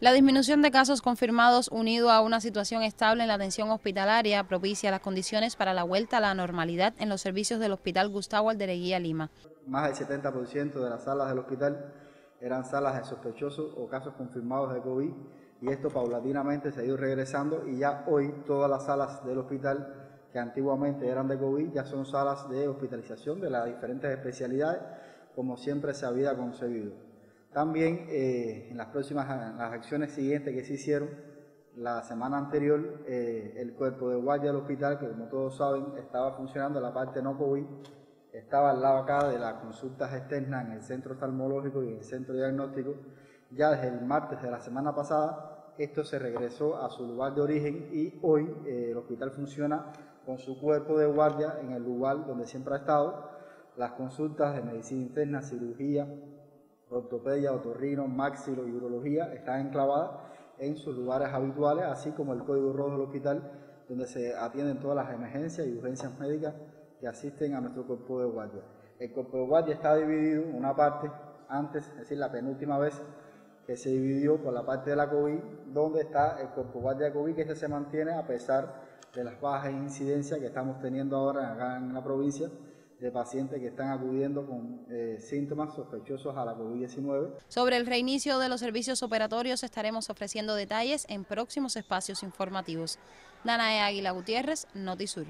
La disminución de casos confirmados unido a una situación estable en la atención hospitalaria propicia las condiciones para la vuelta a la normalidad en los servicios del Hospital Gustavo Aldereguía Lima. Más del 70% de las salas del hospital eran salas de sospechosos o casos confirmados de COVID y esto paulatinamente se ha ido regresando y ya hoy todas las salas del hospital que antiguamente eran de COVID ya son salas de hospitalización de las diferentes especialidades como siempre se había concebido. También eh, en las próximas las acciones siguientes que se hicieron, la semana anterior eh, el cuerpo de guardia del hospital, que como todos saben estaba funcionando la parte no COVID, estaba al lado acá de las consultas externas en el centro oftalmológico y en el centro diagnóstico. Ya desde el martes de la semana pasada, esto se regresó a su lugar de origen y hoy eh, el hospital funciona con su cuerpo de guardia en el lugar donde siempre ha estado. Las consultas de medicina interna, cirugía, ortopedia, otorrino, máxilo y urología están enclavadas en sus lugares habituales, así como el código rojo del hospital, donde se atienden todas las emergencias y urgencias médicas que asisten a nuestro cuerpo de guardia. El cuerpo de guardia está dividido una parte, antes, es decir, la penúltima vez que se dividió por la parte de la COVID, donde está el cuerpo de guardia COVID, que este se mantiene a pesar de las bajas incidencias que estamos teniendo ahora acá en la provincia, de pacientes que están acudiendo con eh, síntomas sospechosos a la COVID-19. Sobre el reinicio de los servicios operatorios estaremos ofreciendo detalles en próximos espacios informativos. Danae Águila Gutiérrez, Notisur.